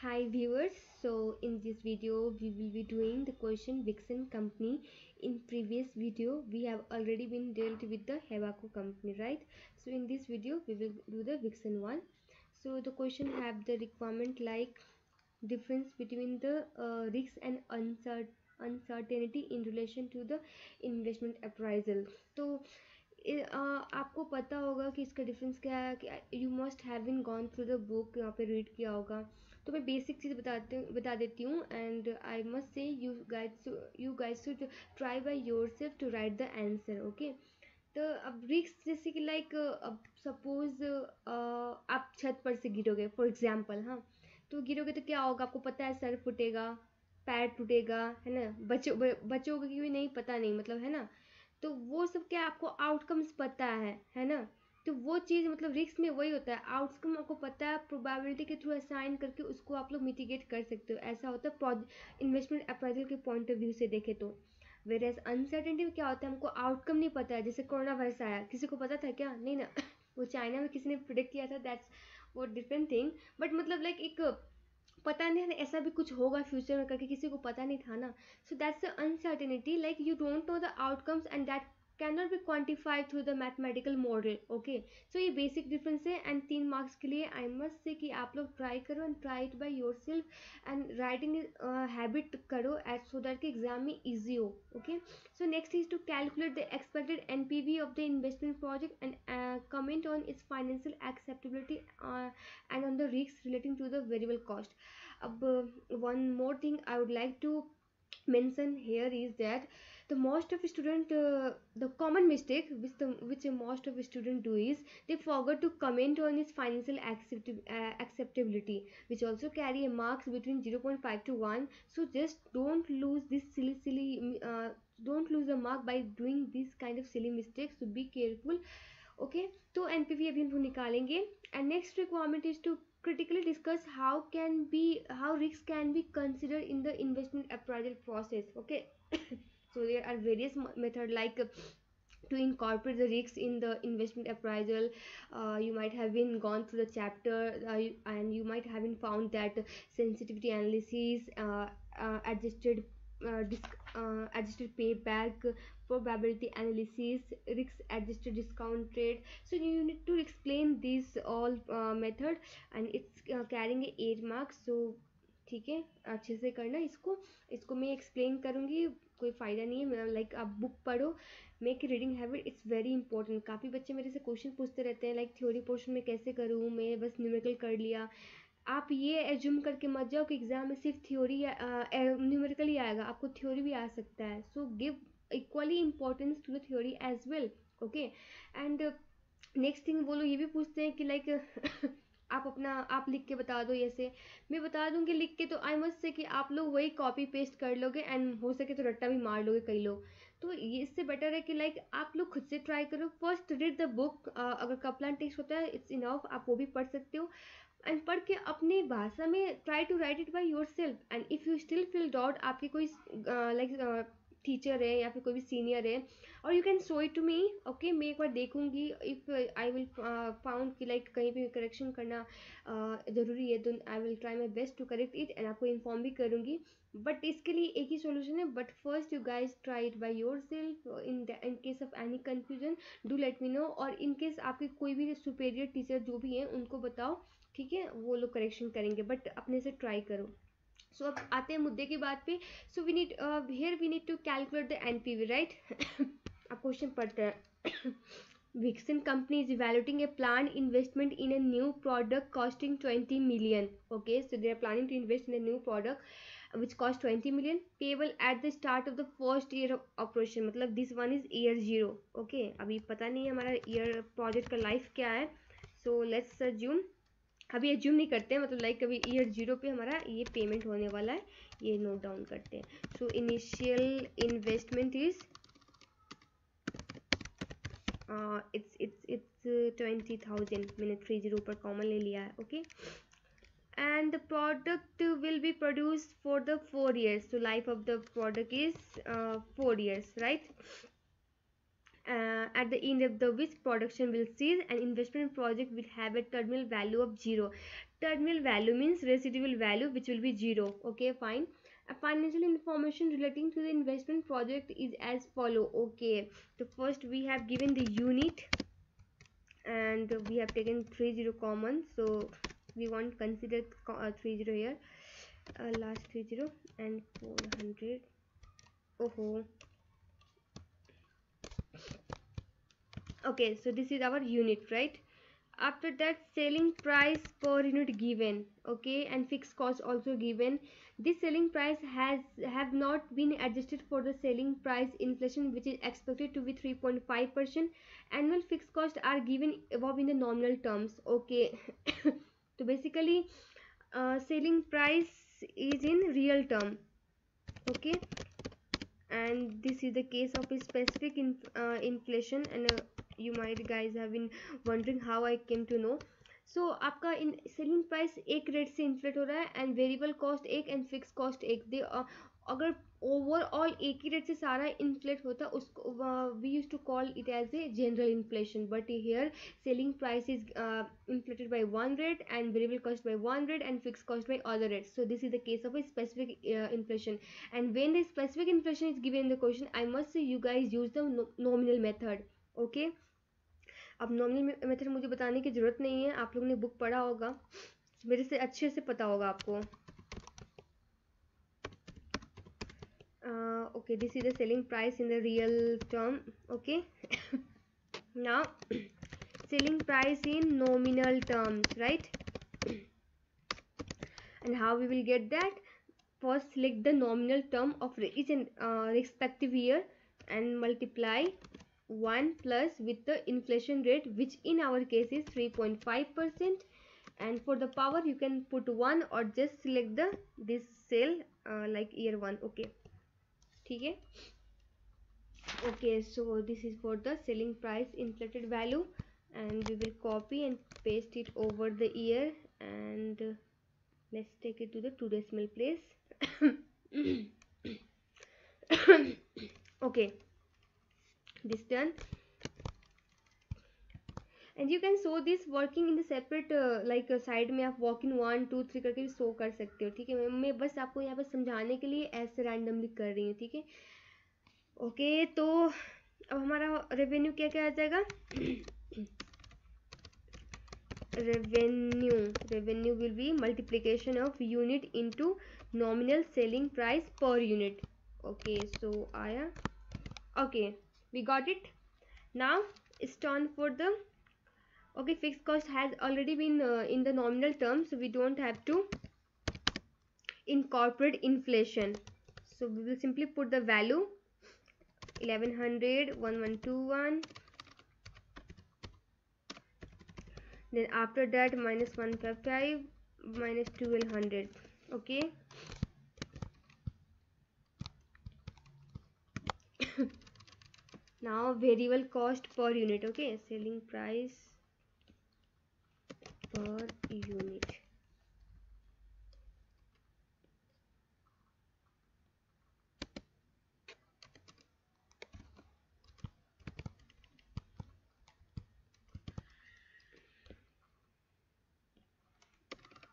hi viewers so in this video we will be doing the question vixen company. In previous video we have already been dealt with the hevaco company right? So in this video we will do the vixen one. So the question have the requirement like difference between the uh, risk and uncertain uncertainty in relation to the investment appraisal. तो आपको पता होगा कि इसका difference क्या है कि you must have been gone through the book यहाँ पे रीड किया होगा। तो मैं बेसिक चीज़ बताते बता देती हूँ and I must say you guide you guide should try by yourself to write the answer okay तो अब रिक्स जैसे कि लाइक अब सपोज़ आप छत पर से गिरोगे फॉर एग्ज़ाम्पल हाँ। तो गिरोगे तो क्या होगा? आपको पता है सर फूटेगा, पैर टूटेगा, है ना? बच्चों बच्चों की भी नहीं? पता नहीं मतलब है ना? तो वो सब क्या आपको आउटकम्स पता है है ना? तो वो चीज़ मतलब रिस्क में वही होता है। आउटकम आपको पता है प्रोबेबिलिटी के थ्रू असाइन करके उसको आप लोग मिटिगेट कर सकते हो। ऐसा होता है इन्वेस्टमेंट अप्राइजल के पॉइंट ऑफ़ व्यू से देखे तो। वेर एज अनसर्टेनिटी में क्या होता है, हमको आउटकम नहीं पता है। जैसे कोरोना वायरस आया, किसी को पता था क्या? नहीं ना। वो चाइना में किसी ने प्रोडिक्ट किया था दैट्स वो डिफरेंट थिंग बट मतलब लाइक एक पता नहीं ऐसा भी कुछ होगा फ्यूचर में करके किसी को पता नहीं था ना। So that's uncertainty like you don't know the outcomes and that cannot be quantified through the mathematical model okay so ये basic difference है and तीन marks के लिए I must say कि आप लोग try करो and try it by yourself and writing uh, habit करो as so that कि exam में easy हो okay so next is to calculate the expected NPV of the investment project and uh, comment on its financial acceptability uh, and on the risks relating to the variable cost अब uh, one more thing I would like to mention here is that the most of student uh, the common mistake which the which most of student do is they forget to comment on its financial accept, uh, acceptability which also carry a marks between 0.5 to 1 so just don't lose this silly silly uh, don't lose a mark by doing this kind of silly mistakes so be careful okay तो NPV अभी हम निकालेंगे and next requirement is to critically discuss how can be how risks can be considered in the investment appraisal process okay So there are various method like to incorporate the risks in the investment appraisal uh, you might have been gone through the chapter uh, and you might have been found that sensitivity analysis uh, uh adjusted uh, uh, adjusted payback probability analysis risk adjusted discount rate so you need to explain this all method and it's carrying eight marks so ठीक है अच्छे से करना इसको इसको मैं explain करूँगी कोई फ़ायदा नहीं है। लाइक आप बुक पढ़ो make reading habit it's very important काफ़ी बच्चे मेरे से क्वेश्चन पूछते रहते हैं लाइक थ्योरी पोर्शन में कैसे करूँ, मैं बस न्यूमेरिकल कर लिया। आप ये एज्यूम करके मत जाओ कि एग्ज़ाम में सिर्फ़ थ्योरी न्यूमेरिकल ही आएगा। आपको थ्योरी भी आ सकता है। So give equally importance to the theory as well okay and next thing बोलो, ये भी पूछते हैं कि लाइक आप अपना, आप लिख के बता दो ऐसे मैं बता दूँगी लिख के तो आई मस्ट से कि आप लोग वही कॉपी पेस्ट कर लोगे एंड हो सके तो रट्टा भी मार लोगे कई लोग। तो ये इससे बेटर है कि लाइक आप लोग खुद से ट्राई करो। फ़र्स्ट रीड द बुक अगर कपलान टेक्स्ट होता है इट्स इनफ आप वो भी पढ़ सकते हो। एंड पढ़ के अपनी भाषा में try to write it by yourself and if you still feel doubt आपकी कोई लाइक टीचर है या फिर कोई भी सीनियर है और you can show it to me okay मैं एक बार देखूँगी इफ़ आई विल फाउंड कि लाइक कहीं पे करेक्शन करना uh, ज़रूरी है तो I will try my best to correct it and आपको इन्फॉर्म भी करूँगी। बट इसके लिए एक ही सोल्यूशन है but first you guys try it by yourself in in case of any confusion do let me know और इन केस आपके कोई भी सुपेरियर टीचर जो भी हैं उनको बताओ ठीक है? वो लोग करेक्शन करेंगे बट अपने से ट्राई करो। सो अब आते हैं मुद्दे के बाद पे। So we need here we need to calculate the N P V right अब क्वेश्चन पढ़ते हैं। Vixen company is evaluating a plan investment in a new product costing twenty million okay so they are planning to invest in a new product which cost twenty million payable at the start of the first year operation मतलब this one is year zero okay अभी पता नहीं है हमारा year project का life क्या है। So let's zoom अभी एज्यूम नहीं करते हैं मतलब लाइक अभी ईयर ज़ीरो पे हमारा ये पेमेंट होने वाला है, ये नोट डाउन करते हैं। So initial investment is it's it's it's twenty thousand मैंने थ्री ज़ीरो पर कॉमन ले लिया है okay and the product will be produce for the four years so life of the product is four years right uh, at the end of the which production will cease and investment project will have a terminal value of zero. Terminal value means residual value which will be zero. Okay fine. A financial information relating to the investment project is as follow. Okay so first we have given the unit and we have taken 30 common. So we want consider uh, 30 here. Uh, last 30 and 400 oh okay so this is our unit right? After that selling price per unit given okay and fixed cost also given. This selling price has have not been adjusted for the selling price inflation which is expected to be 3.5 percent. Annual fixed costs are given above in the nominal terms okay. So basically uh, selling price is in real term okay. And this is the case of a specific in, uh, inflation and you might guys have been wondering how I came to know. So so, आपका in selling price एक rate से inflate हो रहा है and variable cost एक and fix cost एक. दे अगर ओवरऑल एक ही रेट से सारा इन्फ्लेट होता उसको we use to call it as a general inflation but here selling price is inflated by one rate and variable cost by one rate and fix cost by other rate so this is the case of a specific inflation and when the specific inflation is given in the question I must say you guys use the nominal method okay अब nominal method मुझे बताने की ज़रूरत नहीं है आप लोगों ने बुक पढ़ा होगा मेरे से अच्छे से पता होगा आपको। Okay this is the selling price in the real term okay now selling price in nominal terms right and how we will get that first select the nominal term of and uh, respective year and multiply 1 plus with the inflation rate which in our case is 3.5 percent. And for the power you can put 1 or just select the this cell uh, like year 1 okay? Okay? Okay so this is for the selling price inflated value. And we will copy and paste it over the year. And let's take it to the two decimal place. Okay done and you can so this working in the separate like side में आप walk in one two three करके so कर सकते हो, ठीक है? मैं बस आपको यहाँ पर समझाने के लिए ऐसे रैंडमली कर रही हूँ, ठीक है? ओके तो अब हमारा रेवेन्यू क्या क्या आ जाएगा? Revenue revenue will be multiplication of unit into nominal selling price per unit okay so आया? Okay okay. We got it. Now it's turn for the okay fixed cost has already been uh, in the nominal terms so we don't have to incorporate inflation. So we will simply put the value 1100 1121 then after that minus 155 minus 1200 okay now variable cost per unit okay selling price per unit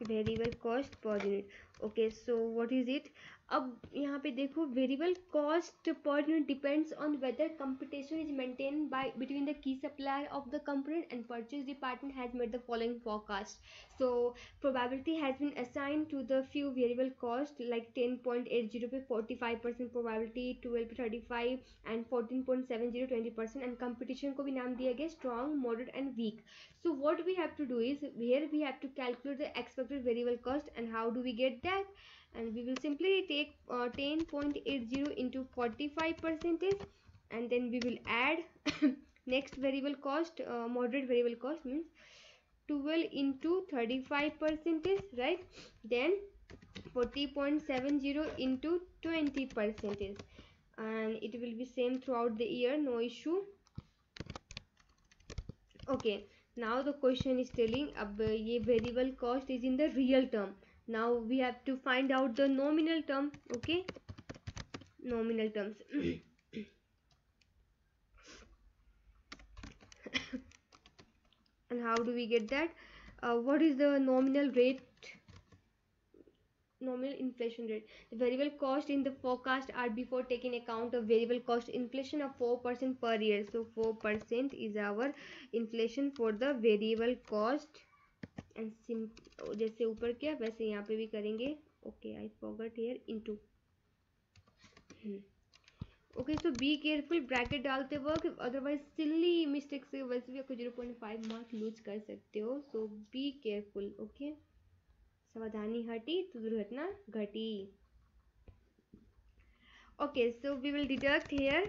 variable cost per unit okay so what is it अब यहाँ पे देखो variable cost per unit depends on whether competition is maintain by between the key supplier of the component and purchase department has made the following forecast. So, probability has been assigned to the few variable cost, like 10.80 पे 45 percent probability 12 पे 35 and 14.70 20 percent and competition को भी नाम दिया गया strong moderate and weak so what we have to do is here we have to calculate the expected variable cost and how do we get that and we will simply take uh, 10.80 into 45 percentage and then we will add next variable cost uh, moderate variable cost means 12 into 35 percentage right? Then 40.70 into 20 percentage and it will be same throughout the year no issue. Okay now the question is telling ab ye variable cost is in the real term now we have to find out the nominal term okay? Nominal terms. And how do we get that? Uh, what is the nominal rate? Nominal inflation rate. The variable cost in the forecast are before taking account of variable cost inflation of 4% per year. So 4% is our inflation for the variable cost. And sim, जैसे ऊपर किया, वैसे यहाँ पे भी करेंगे। Okay, I forgot here, into okay so be careful bracket डालते वक्त अदरवाइज़ सिल्ली मिस्टेक से वैसे भी आपको zero point five mark lose कर सकते हो। सो बी केयरफुल ओके सावधानी हटी तो दुर्घटना घटी। Okay so we will deduct here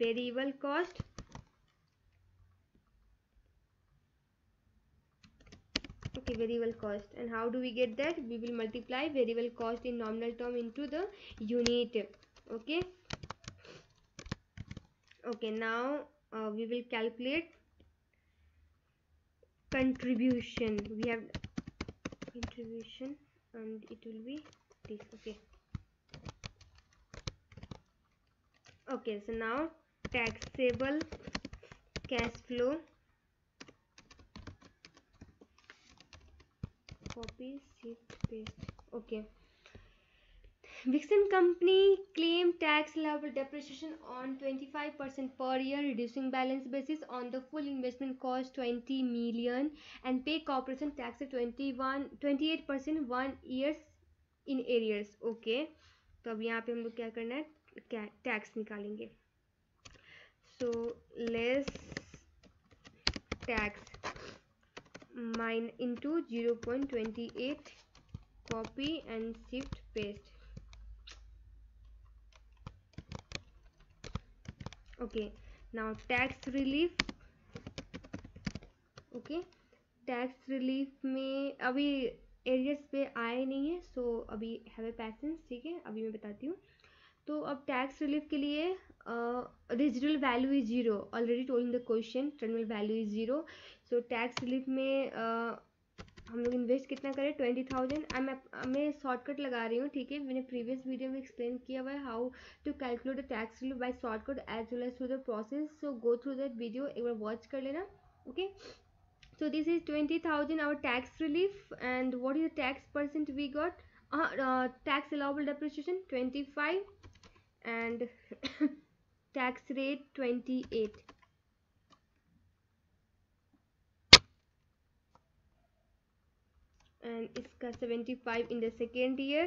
variable cost okay variable cost. And how do we get that? We will multiply variable cost in nominal term into the unit. Okay? Okay now uh, we will calculate contribution. We have contribution and it will be this. Okay. Okay so now taxable cash flow copy shift paste okay Vixen company claim tax allowable depreciation on 25% per year reducing balance basis on the full investment cost 20 million and pay corporation tax at 21 28% one years in areas okay तो अब यहाँ पे हम लोग क्या करना है क्या टैक्स निकालेंगे so less tax mine into zero point twenty eight copy and shift paste okay, now tax relief. Okay tax relief में अभी एरियर्स पे आए नहीं है सो so अभी हैव ए पैसेंस ठीक है? अभी मैं बताती हूँ। तो अब टैक्स रिलीफ के लिए residual value is zero already telling the question terminal value is zero so tax relief में uh, हम लोग इन्वेस्ट कितना करें? ट्वेंटी थाउज़ेंड मैं शॉर्टकट लगा रही हूँ ठीक है? मैंने प्रीवियस वीडियो में एक्सप्लेन किया हुआ है how to calculate the tax relief by shortcut as well as through the process so go through that video एक बार वॉच कर लेना okay so this is 20000 our tax relief and what is the tax percent we got? Uh, uh, tax allowable depreciation 25 and tax rate 28 and इसका 75 in the second year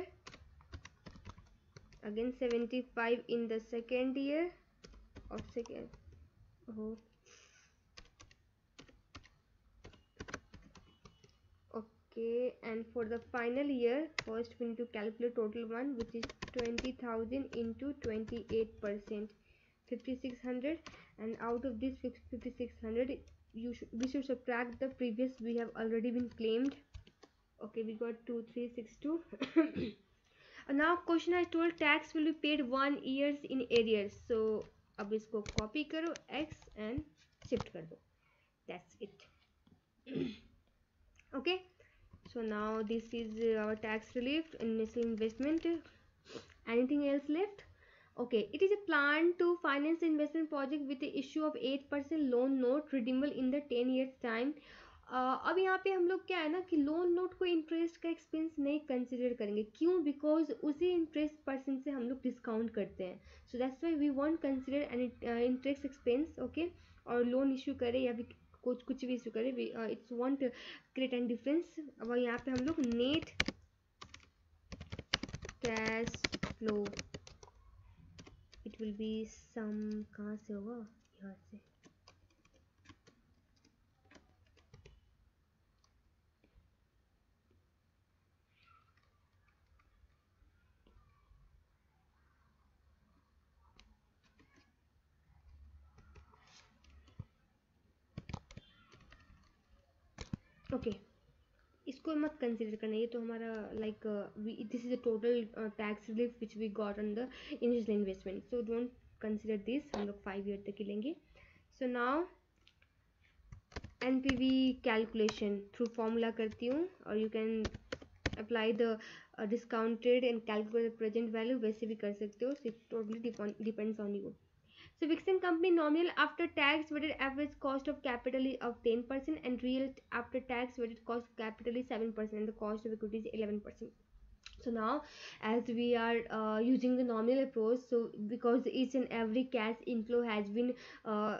again 75 in the second year of second oh okay and for the final year first we need to calculate total one which is 20000 into 28 percent 5600 and out of this 5600 you should we should subtract the previous we have already been claimed okay we got 2362 now question I told tax will be paid one years in arrears so अब इसको copy करो x and shift कर दो that's it okay so now this is our tax relief initial investment anything else left Okay, it is a plan to finance investment project with the issue of 8% loan note redeemable in the 10 years time. अब यहाँ पे हम लोग क्या है ना कि loan note को इंटरेस्ट का एक्सपेंस नहीं कंसिडर करेंगे। क्यों? बिकॉज़ उसी इंटरेस्ट परसेंट से हम लोग डिस्काउंट करते हैं। So that's why we won't consider an interest expense okay और लोन इशू करें या फिर कुछ कुछ भी इशू करें it's won't create an difference अब यहाँ पे हम लोग net cash flow it will be some कहाँ से होगा यहाँ से ओके okay. इसको मत कंसिडर करना। ये तो हमारा like this is a total tax relief which we got on the initial investment so don't consider this हम लोग फाइव ईयर तक ही लेंगे। So now N P V calculation through formula करती हूँ और you can apply the discounted and calculate present value वैसे भी कर सकते हो। It totally depends on you so vixen company nominal after tax weighted average cost of capital is of 10 percent and real after tax weighted cost of capital is 7 percent and the cost of equity is 11 percent. So now as we are uh, using the nominal approach so because each and every cash inflow has been uh,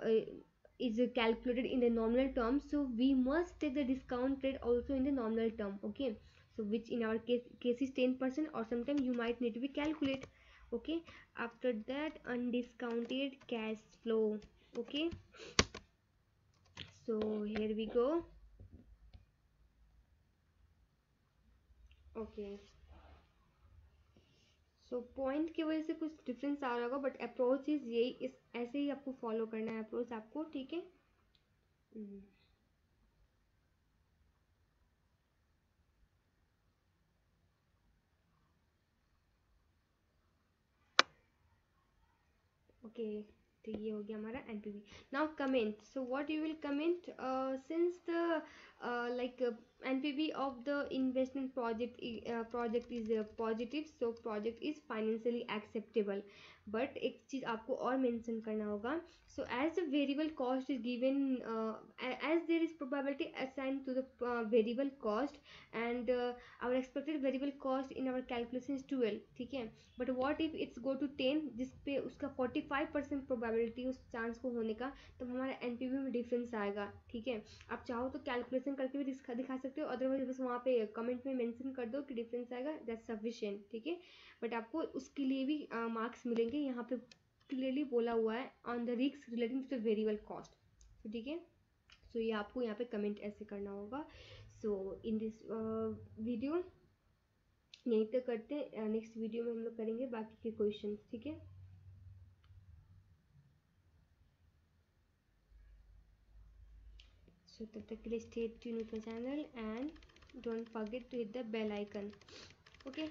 is calculated in the nominal term so we must take the discount rate also in the nominal term okay? So which in our case case is 10 percent or sometimes you might need to be calculate okay? After that, undiscounted cash flow. Okay? So, here we go. Okay. So point की वजह से कुछ difference आ रहा होगा but approach is यही, इस, ऐसे ही आपको फॉलो करना है अप्रोच आपको, ठीक है? ओके तो ये हो गया हमारा N P P now comment so what you will comment since the like N P P of the investment project project is positive so project is financially acceptable but एक चीज़ आपको और मेंशन करना होगा. So as the variable cost is given as there is probability assign to the variable cost and our expected variable cost in our calculation is twelve ठीक है? But what if it's go to ten जिस पे उसका forty five percent probability उस chance को होने का, तब तो हमारा एनपीवी में डिफरेंस आएगा, ठीक है? आप चाहो तो कैलकुलेशन करके भी दिखा दिखा सकते हो अदरवाइज़ बस वहाँ पे कमेंट में मेंशन कर दो कि डिफरेंस आएगा दैट सफिशियंट ठीक है? बट आपको उसके लिए भी मार्क्स मिलेंगे यहाँ पे क्लियरली बोला हुआ है on the risks relating to the variable cost तो ठीक है? सो ये आपको यहाँ पे कमेंट ऐसे करना होगा. सो इन दिस वीडियो यहीं तक करते हैं. नेक्स्ट वीडियो में हम लोग करेंगे बाकी के क्वेश्चन ठीक है? So, तब तक के लिए stay tuned with my channel and don't forget to hit the bell icon, okay?